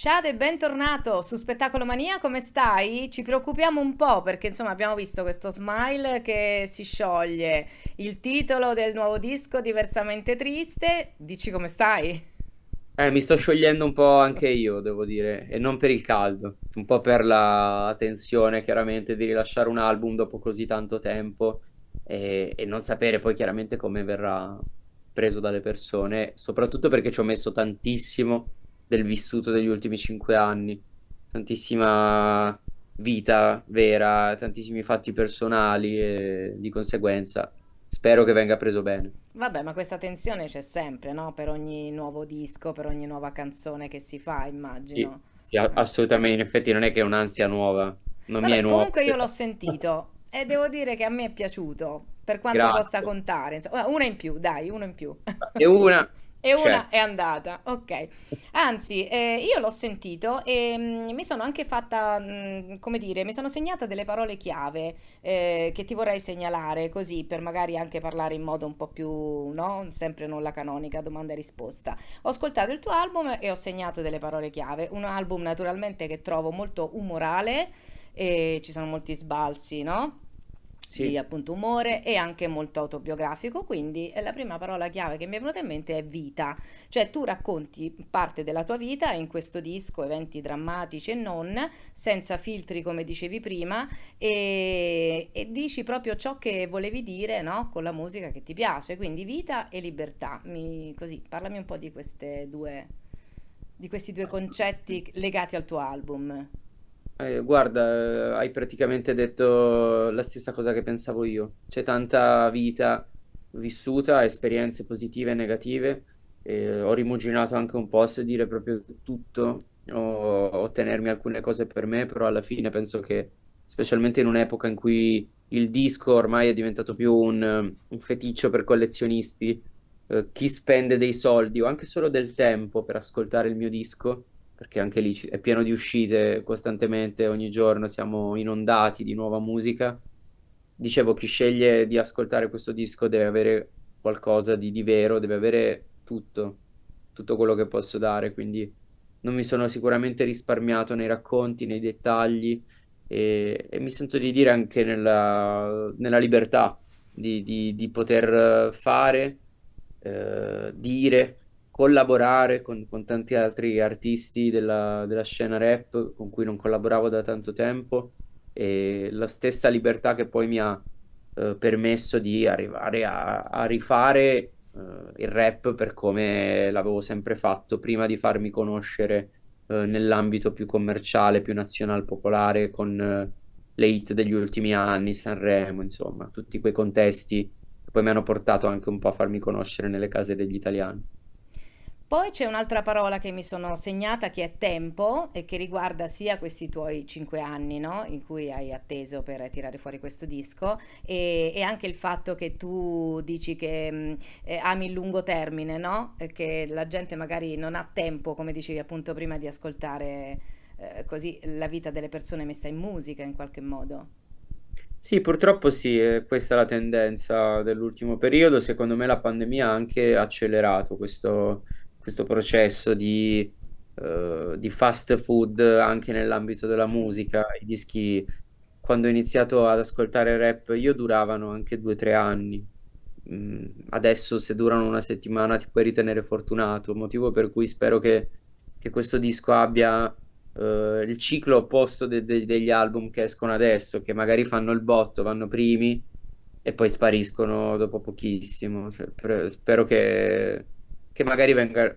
Shade, bentornato su Spettacolo Mania, come stai? Ci preoccupiamo un po' perché insomma abbiamo visto questo smile che si scioglie, il titolo del nuovo disco Diversamente Triste, dici come stai? Eh, mi sto sciogliendo un po' anche io, devo dire, e non per il caldo, un po' per la tensione, chiaramente, di rilasciare un album dopo così tanto tempo e, e non sapere poi chiaramente come verrà preso dalle persone, soprattutto perché ci ho messo tantissimo del vissuto degli ultimi cinque anni, tantissima vita vera, tantissimi fatti personali e di conseguenza spero che venga preso bene. Vabbè, ma questa tensione c'è sempre, no? Per ogni nuovo disco, per ogni nuova canzone che si fa, Sì, immagino. sì, Eh. assolutamente, in effetti non è che è un'ansia nuova, non mi è Vabbè, nuova. comunque io l'ho sentito e devo dire che a me è piaciuto, per quanto possa Grazie. contare. Insomma, una in più, dai, una in più. E una E c'è. una è andata, ok. Anzi, eh, io l'ho sentito e mm, mi sono anche fatta, mm, come dire, mi sono segnata delle parole chiave eh, che ti vorrei segnalare, così per magari anche parlare in modo un po' più, no? Sempre non la canonica, domanda e risposta. Ho ascoltato il tuo album e ho segnato delle parole chiave. Un album naturalmente che trovo molto umorale e ci sono molti sbalzi, no? Di Sì. appunto umore e anche molto autobiografico, quindi la prima parola chiave che mi è venuta in mente è vita, cioè tu racconti parte della tua vita in questo disco, eventi drammatici e non, senza filtri come dicevi prima, e, e dici proprio ciò che volevi dire, no? Con la musica che ti piace, quindi vita e libertà. Mi- così, parlami un po' di queste due, di questi due concetti legati al tuo album. Eh, guarda, eh, hai praticamente detto la stessa cosa che pensavo io. C'è tanta vita vissuta, esperienze positive e negative. e ho rimuginato anche un po' se dire proprio tutto o o tenermi alcune cose per me, però alla fine penso che, specialmente in un'epoca in cui il disco ormai è diventato più un, un feticcio per collezionisti, eh, chi spende dei soldi o anche solo del tempo per ascoltare il mio disco perché anche lì è pieno di uscite costantemente, ogni giorno siamo inondati di nuova musica. Dicevo, chi sceglie di ascoltare questo disco deve avere qualcosa di, di vero, deve avere tutto, tutto quello che posso dare, quindi non mi sono sicuramente risparmiato nei racconti, nei dettagli e, e mi sento di dire anche nella, nella libertà di, di- di poter fare, eh, dire collaborare con, con tanti altri artisti della, della scena rap con cui non collaboravo da tanto tempo e la stessa libertà che poi mi ha eh, permesso di arrivare a, a rifare eh, il rap per come l'avevo sempre fatto prima di farmi conoscere eh, nell'ambito più commerciale, più nazional popolare con eh, le hit degli ultimi anni, Sanremo, insomma, tutti quei contesti che poi mi hanno portato anche un po' a farmi conoscere nelle case degli italiani. Poi c'è un'altra parola che mi sono segnata che è tempo e che riguarda sia questi tuoi cinque anni, no? In cui hai atteso per tirare fuori questo disco e, e anche il fatto che tu dici che mh, eh, ami il lungo termine, no? Che la gente magari non ha tempo, come dicevi appunto prima, di ascoltare eh, così la vita delle persone messa in musica in qualche modo. Sì, purtroppo sì, questa è la tendenza dell'ultimo periodo. Secondo me la pandemia ha anche accelerato questo, questo processo di, eh, di fast food anche nell'ambito della musica. I dischi, quando ho iniziato ad ascoltare rap, io duravano anche due o tre anni. Mm, adesso se durano una settimana ti puoi ritenere fortunato, motivo per cui spero che, che questo disco abbia eh, il ciclo opposto de- de- degli album che escono adesso, che magari fanno il botto, vanno primi e poi spariscono dopo pochissimo. Cioè, pre- spero che, che magari venga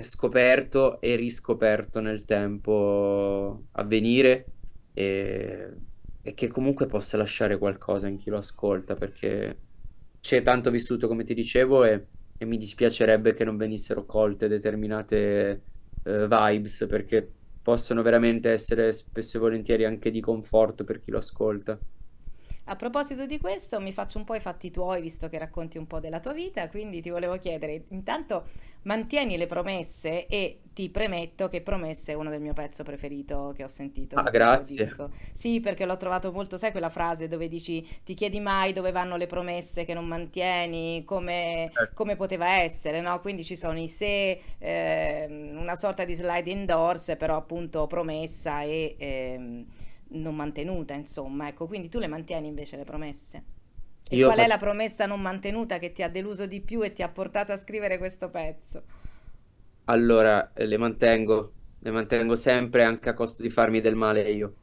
scoperto e riscoperto nel tempo a venire e, e che comunque possa lasciare qualcosa in chi lo ascolta, perché c'è tanto vissuto, come ti dicevo, e, e mi dispiacerebbe che non venissero colte determinate eh, vibes, perché possono veramente essere spesso e volentieri anche di conforto per chi lo ascolta. A proposito di questo, mi faccio un po' i fatti tuoi, visto che racconti un po' della tua vita, quindi ti volevo chiedere, intanto mantieni le promesse e ti premetto che Promesse è uno del mio pezzo preferito che ho sentito Ah, grazie. disco. Sì, perché l'ho trovato molto, sai quella frase dove dici ti chiedi mai dove vanno le promesse che non mantieni, come, Eh, come poteva essere, no? Quindi ci sono i se, ehm, una sorta di sliding doors, però appunto promessa e ehm, non mantenuta, insomma. Ecco, quindi tu le mantieni invece le promesse. E Io qual è la faccio... promessa non mantenuta che ti ha deluso di più e ti ha portato a scrivere questo pezzo? Allora, le mantengo, le mantengo sempre anche a costo di farmi del male io.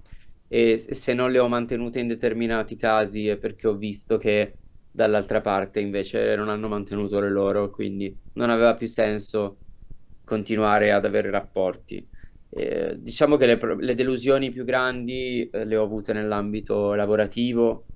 E se non le ho mantenute in determinati casi è perché ho visto che dall'altra parte invece non hanno mantenuto le loro, quindi non aveva più senso continuare ad avere rapporti. Eh, diciamo che le, le delusioni più grandi eh, le ho avute nell'ambito lavorativo,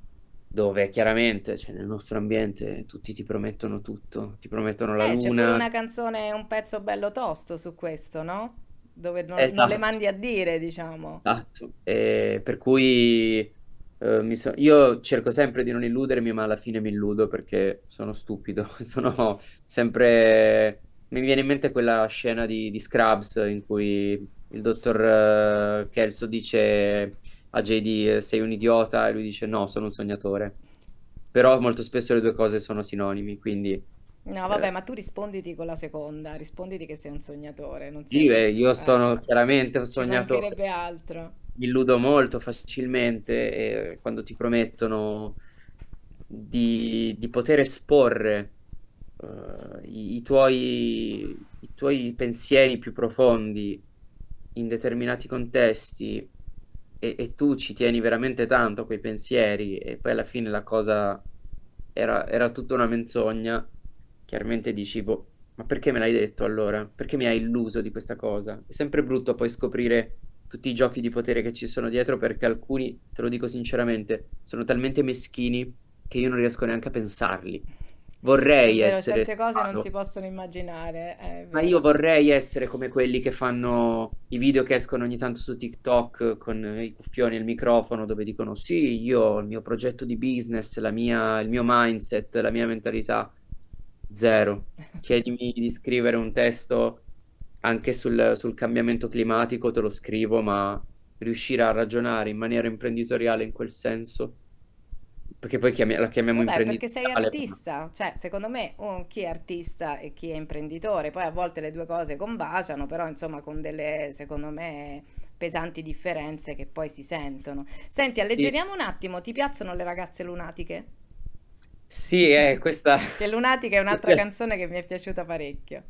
dove chiaramente, cioè, nel nostro ambiente tutti ti promettono tutto, ti promettono la Eh, c'è pure luna. una canzone, un pezzo bello tosto su questo, no? Dove non, non le Esatto. mandi a dire, diciamo. Esatto, e per cui eh, so- io cerco sempre di non illudermi, ma alla fine mi illudo perché sono stupido. Sono sempre... Mi viene in mente quella scena di, di Scrubs in cui il dottor eh, Kelso dice a JD eh, sei un idiota e lui dice no, sono un sognatore. Però molto spesso le due cose sono sinonimi, quindi No, vabbè, eh, ma tu risponditi con la seconda, risponditi che sei un sognatore, non sì, sei... beh, io sono chiaramente un sognatore. mancherebbe altro. Mi illudo molto facilmente e quando ti promettono di, di poter esporre eh, i, i tuoi, i tuoi pensieri più profondi in determinati contesti e, e tu ci tieni veramente tanto a quei pensieri e poi alla fine la cosa era, era tutta una menzogna, chiaramente dici, boh, ma perché me l'hai detto allora? Perché mi hai illuso di questa cosa? È sempre brutto poi scoprire tutti i giochi di potere che ci sono dietro perché alcuni, te lo dico sinceramente, sono talmente meschini che io non riesco neanche a pensarli. Vorrei vero, essere certe cose non si possono immaginare, Ma io vorrei essere come quelli che fanno i video che escono ogni tanto su TikTok con i cuffioni e il microfono dove dicono sì, io ho il mio progetto di business, la mia- il mio mindset, la mia mentalità. Zero. Chiedimi di scrivere un testo anche sul, sul cambiamento climatico, te lo scrivo, ma riuscire a ragionare in maniera imprenditoriale in quel senso, perché poi chiami- la chiamiamo Vabbè, perché sei imprenditoriale, artista, cioè secondo me oh, chi è artista e chi è imprenditore, poi a volte le due cose combaciano, però insomma con delle, secondo me, pesanti differenze che poi si sentono. Senti, sì, alleggeriamo un attimo, ti piacciono le ragazze lunatiche? sì, è questa. Che Lunatica è un'altra canzone che mi è piaciuta parecchio.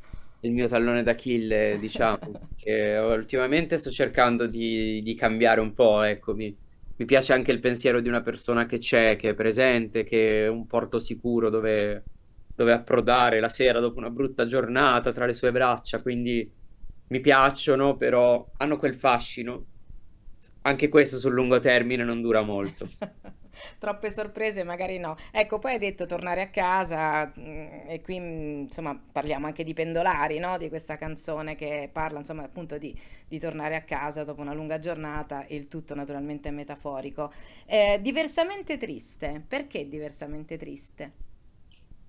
il mio tallone d'Achille, diciamo, che ultimamente sto cercando di, di cambiare un po', ecco, mi, piace anche il pensiero di una persona che c'è, che è presente, che è un porto sicuro dove, dove approdare la sera dopo una brutta giornata tra le sue braccia, quindi mi piacciono, però hanno quel fascino. Anche questo sul lungo termine non dura molto. Troppe sorprese, magari no. Ecco, poi hai detto tornare a casa, mm, e qui mm, insomma parliamo anche di pendolari, no? Di questa canzone che parla insomma appunto di, di tornare a casa dopo una lunga giornata, il tutto naturalmente metaforico. Eh, diversamente triste, perché diversamente triste?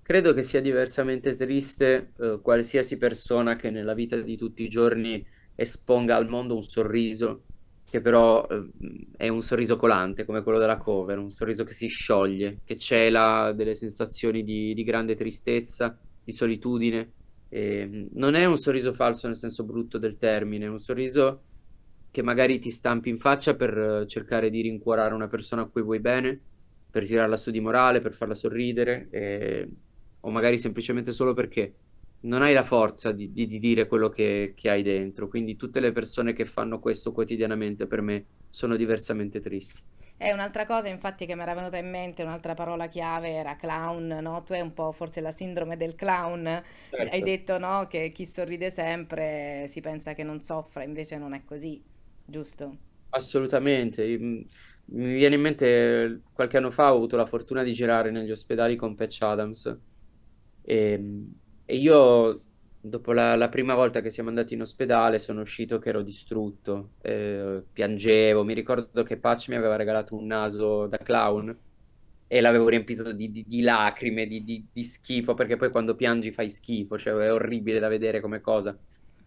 Credo che sia diversamente triste, eh, qualsiasi persona che nella vita di tutti i giorni esponga al mondo un sorriso, che però, eh, è un sorriso colante, come quello della cover, un sorriso che si scioglie, che cela delle sensazioni di, di grande tristezza, di solitudine. E, non è un sorriso falso nel senso brutto del termine, è un sorriso che magari ti stampi in faccia per eh, cercare di rincuorare una persona a cui vuoi bene, per tirarla su di morale, per farla sorridere, e- o magari semplicemente solo perché non hai la forza di, di- di dire quello che, che hai dentro. Quindi tutte le persone che fanno questo quotidianamente per me sono diversamente tristi. E un'altra cosa infatti che mi era venuta in mente, un'altra parola chiave era clown, no? Tu hai un po' forse la sindrome del clown, hai Certo. detto no? Che chi sorride sempre si pensa che non soffra, invece non è così, giusto? Assolutamente. Mi viene in mente eh, qualche anno fa ho avuto la fortuna di girare negli ospedali con Patch Adams e, e io dopo la, la prima volta che siamo andati in ospedale sono uscito che ero distrutto, eh, piangevo, mi ricordo che Patch mi aveva regalato un naso da clown e l'avevo riempito di, di- di lacrime, di, di- schifo, perché poi quando piangi fai schifo, cioè è orribile da vedere come cosa.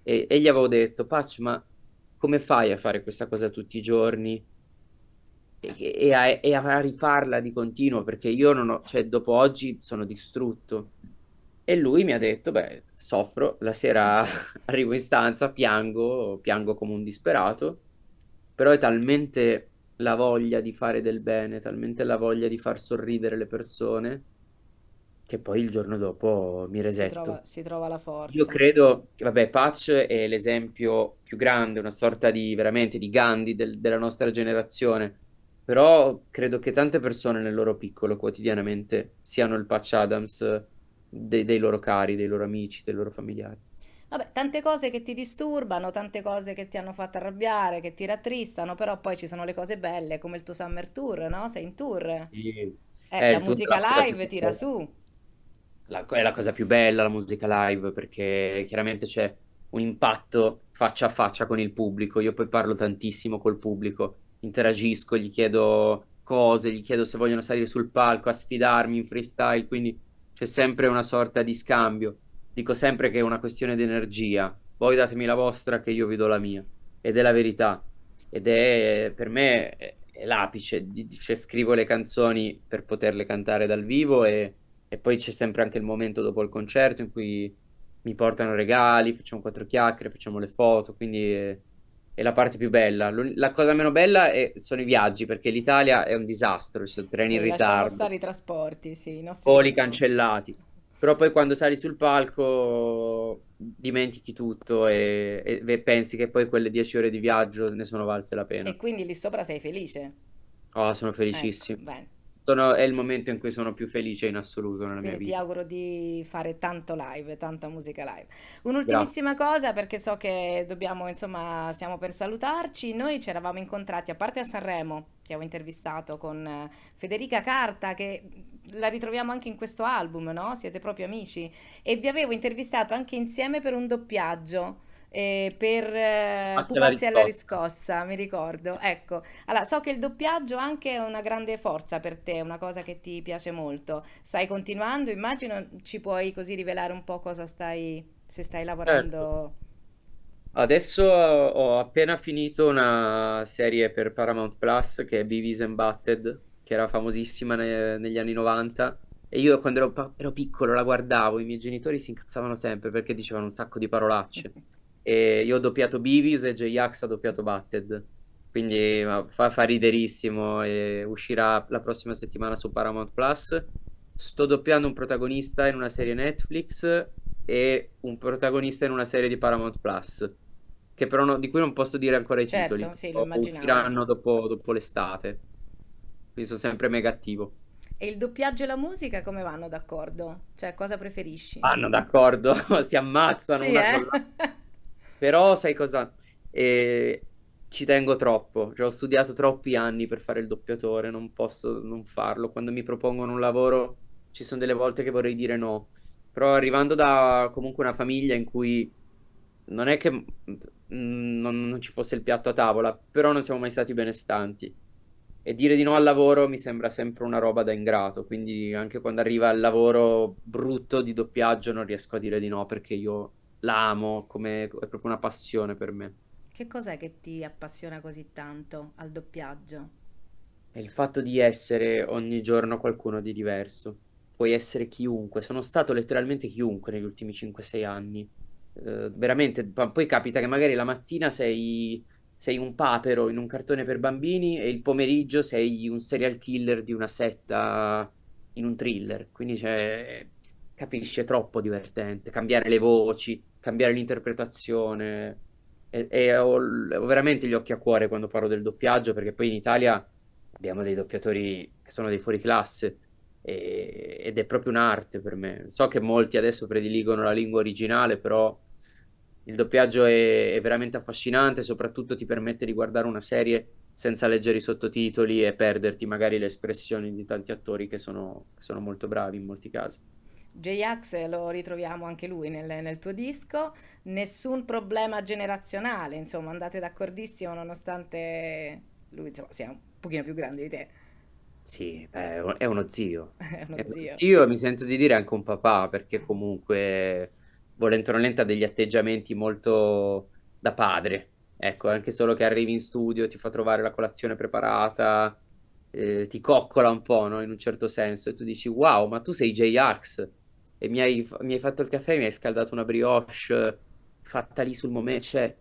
E, e gli avevo detto, Patch, ma come fai a fare questa cosa tutti i giorni e a, e a rifarla di continuo? Perché io non ho, cioè, dopo oggi sono distrutto. E lui mi ha detto, beh, soffro, la sera arrivo in stanza, piango, piango come un disperato, però è talmente la voglia di fare del bene, talmente la voglia di far sorridere le persone, che poi il giorno dopo mi Si resetto. trova, si trova la Io forza. credo che, vabbè, Patch è l'esempio più grande, una sorta di, veramente, di Gandhi del- della nostra generazione, però credo che tante persone nel loro piccolo quotidianamente siano il Patch Adams dei, dei loro cari, dei loro amici, dei loro familiari. Vabbè, tante cose che ti disturbano, tante cose che ti hanno fatto arrabbiare, che ti rattristano, però poi ci sono le cose belle, come il tuo Summer Tour, no? Sei in tour. Sì. Eh, È la musica più live tira bella. su. La- è la cosa più bella, la musica live, perché chiaramente c'è un impatto faccia a faccia con il pubblico. Io poi parlo tantissimo col pubblico, interagisco, gli chiedo cose, gli chiedo se vogliono salire sul palco a sfidarmi in freestyle, quindi c'è sempre una sorta di scambio. Dico sempre che è una questione di energia. Voi datemi la vostra, che io vi do la mia. Ed è la verità. Ed è per me è, l'apice. Cioè, scrivo le canzoni per poterle cantare dal vivo e e poi c'è sempre anche il momento dopo il concerto in cui mi portano regali, facciamo quattro chiacchiere, facciamo le foto, quindi è, è la parte più bella. La cosa meno bella è- sono i viaggi, perché l'Italia è un disastro, ci sono treni in Sì, lasciamo ritardo, stare i trasporti, sì, i nostri voli cancellati. Però poi quando sali sul palco dimentichi tutto e, e- e pensi che poi quelle dieci ore di viaggio ne sono valse la E pena. quindi lì sopra sei felice. Oh, sono Ecco, felicissimo. bene. Sono- è il momento in cui sono più felice in assoluto nella mia Quindi ti vita. auguro di fare tanto live, tanta musica live. Grazie. Un'ultimissima cosa, perché so che dobbiamo, insomma, stiamo per salutarci. Noi ci eravamo incontrati, a parte a Sanremo, ti avevo intervistato con eh, Federica Carta, che la ritroviamo anche in questo album, no? Siete proprio amici. E vi avevo intervistato anche insieme per un doppiaggio. Eh, per eh, Pupazzi alla riscossa. mi ricordo. Ecco, allora so che il doppiaggio anche è una grande forza per te, è una cosa che ti piace molto. Stai continuando? Immagino ci puoi così rivelare un po' cosa stai, se stai Certo. lavorando. Adesso ho appena finito una serie per Paramount Plus che è Beavis and Butthead, che era famosissima ne- negli anni 90. E io quando ero, pa- ero piccolo la guardavo, i miei genitori si incazzavano sempre perché dicevano un sacco di parolacce. E io ho doppiato Beavis e J-Ax ha doppiato Butthead. Quindi fa, fa riderissimo e uscirà la prossima settimana su Paramount Plus. Sto doppiando un protagonista in una serie Netflix e un protagonista in una serie di Paramount Plus, che però no- di cui non posso dire ancora i titoli, Certo, sì, lo o immaginavo. usciranno dopo, dopo l'estate. Quindi sono sempre mega attivo. E il doppiaggio e la musica come vanno d'accordo? Cioè, cosa preferisci? Vanno d'accordo, si ammazzano Sì, una con eh? l'altra. Però sai cosa? Eh, ci tengo troppo, cioè, ho studiato troppi anni per fare il doppiatore, non posso non farlo. Quando mi propongono un lavoro ci sono delle volte che vorrei dire no, però arrivando da comunque una famiglia in cui non è che mm, non, non ci fosse il piatto a tavola, però non siamo mai stati benestanti. E dire di no al lavoro mi sembra sempre una roba da ingrato, quindi anche quando arriva il lavoro brutto di doppiaggio non riesco a dire di no perché io l'amo, come, è proprio una passione per me. Che cos'è che ti appassiona così tanto al doppiaggio? È il fatto di essere ogni giorno qualcuno di diverso. Puoi essere chiunque, sono stato letteralmente chiunque negli ultimi 5-6 anni. Eh, veramente, poi capita che magari la mattina sei, sei un papero in un cartone per bambini e il pomeriggio sei un serial killer di una setta in un thriller. Quindi c'è, capisci, è troppo divertente. Cambiare le voci, cambiare l'interpretazione. E, e ho, ho veramente gli occhi a cuore quando parlo del doppiaggio, perché poi in Italia abbiamo dei doppiatori che sono dei fuoriclasse e- ed è proprio un'arte per me. So che molti adesso prediligono la lingua originale, però il doppiaggio è, è veramente affascinante, soprattutto ti permette di guardare una serie senza leggere i sottotitoli e perderti magari le espressioni di tanti attori che sono, che sono molto bravi in molti casi. J-Ax lo ritroviamo anche lui nel, nel tuo disco, nessun problema generazionale, insomma, andate d'accordissimo nonostante lui, insomma, sia un pochino più grande di te, Sì, è uno zio. è È uno uno zio. mi sento di dire anche un papà, perché comunque volente o nolente ha degli atteggiamenti molto da padre. Ecco, anche solo che arrivi in studio, ti fa trovare la colazione preparata, eh, ti coccola un po', no? In un certo senso, e tu dici, wow, ma tu sei J-Ax, e mi hai, mi hai fatto il caffè, mi hai scaldato una brioche fatta lì sul momento, cioè,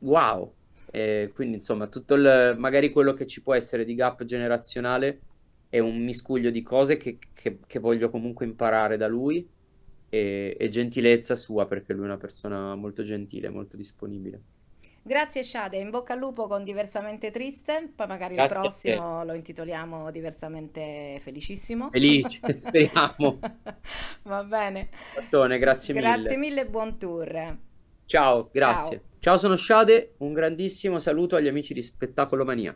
wow. E quindi, insomma, tutto il, magari quello che ci può essere di gap generazionale è un miscuglio di cose che, che, che voglio comunque imparare da lui e, e gentilezza sua, perché lui è una persona molto gentile, molto disponibile. Grazie Shade, in bocca al lupo con Diversamente Triste, poi magari il Grazie te. prossimo lo intitoliamo Diversamente Felicissimo. Felice, speriamo. Va bene. Ottone, grazie Grazie mille. mille e buon tour. Ciao, Ciao. grazie. Ciao, sono Shade, un grandissimo saluto agli amici di Spettacolo Mania.